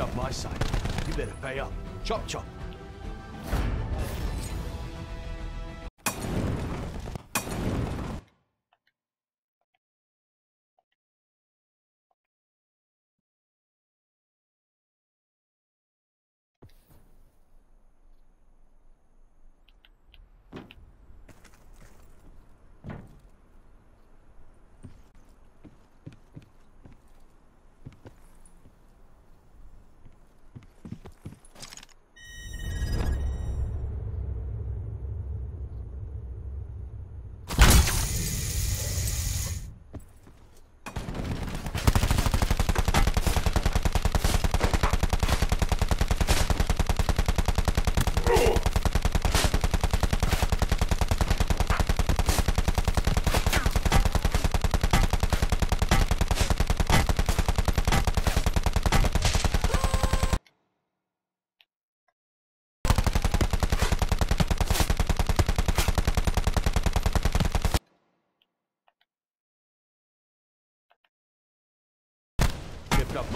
up my side. You better pay up. Chop chop.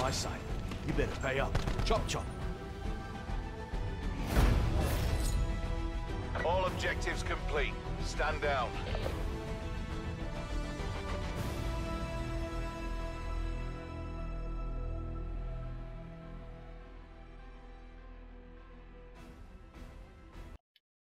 My side. You better pay up. Chop chop. All objectives complete. Stand down.